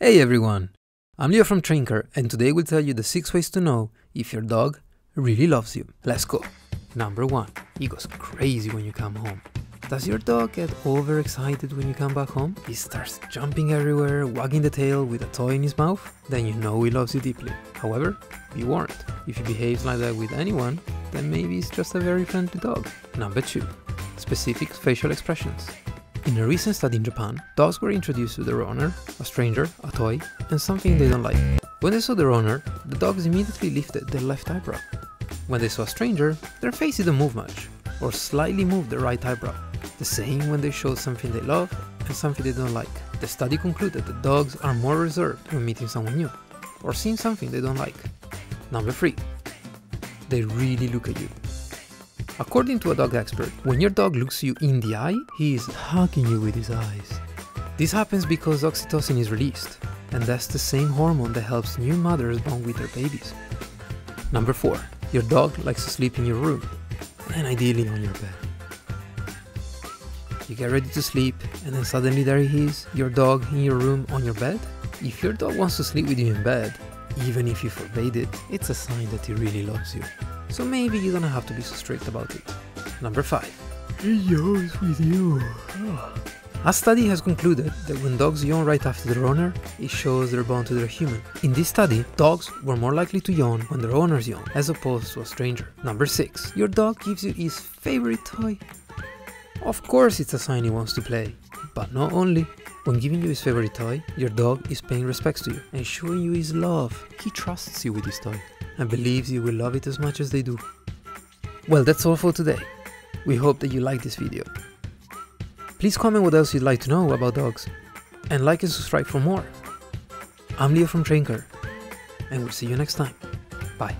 Hey everyone! I'm Leo from Trainkr and today we'll tell you the 6 ways to know if your dog really loves you. Let's go! Number 1. He goes crazy when you come home. Does your dog get overexcited when you come back home? He starts jumping everywhere, wagging the tail with a toy in his mouth? Then you know he loves you deeply. However, be warned, if he behaves like that with anyone, then maybe he's just a very friendly dog. Number 2. Specific facial expressions. In a recent study in Japan, dogs were introduced to their owner, a stranger, a toy, and something they don't like. When they saw their owner, the dogs immediately lifted their left eyebrow. When they saw a stranger, their face didn't move much, or slightly moved their right eyebrow. The same when they showed something they love and something they don't like. The study concluded that dogs are more reserved when meeting someone new, or seeing something they don't like. Number 3. They really look at you. According to a dog expert, when your dog looks you in the eye, he is hugging you with his eyes. This happens because oxytocin is released, and that's the same hormone that helps new mothers bond with their babies. Number 4. Your dog likes to sleep in your room, and ideally on your bed. You get ready to sleep, and then suddenly there he is, your dog in your room on your bed? If your dog wants to sleep with you in bed, even if you forbade it, it's a sign that he really loves you. So maybe you don't have to be so strict about it. Number 5. He yawns with you. A study has concluded that when dogs yawn right after their owner, it shows their bond to their human. In this study, dogs were more likely to yawn when their owners yawn, as opposed to a stranger. Number 6. Your dog gives you his favorite toy. Of course it's a sign he wants to play, but not only. When giving you his favorite toy, your dog is paying respects to you and showing you his love. He trusts you with his toy and believes you will love it as much as they do. Well, that's all for today. We hope that you liked this video. Please comment what else you'd like to know about dogs, and like and subscribe for more. I'm Leo from Trainkr, and we'll see you next time. Bye.